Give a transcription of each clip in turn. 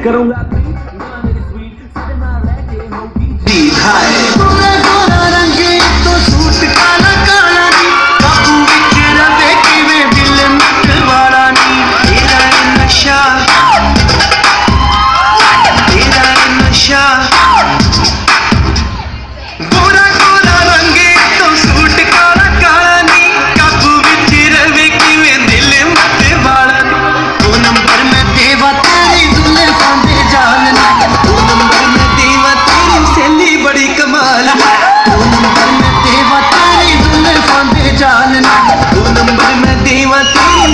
que era un.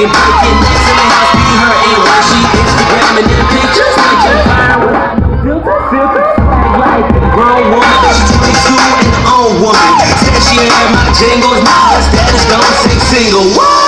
working, necks in the house, be hurting. While she Instagramming the pictures, making fire without no filter, filter. Like a grown woman, she's 22 and her own woman. Said she heard my jingles, now her status don't say single. What?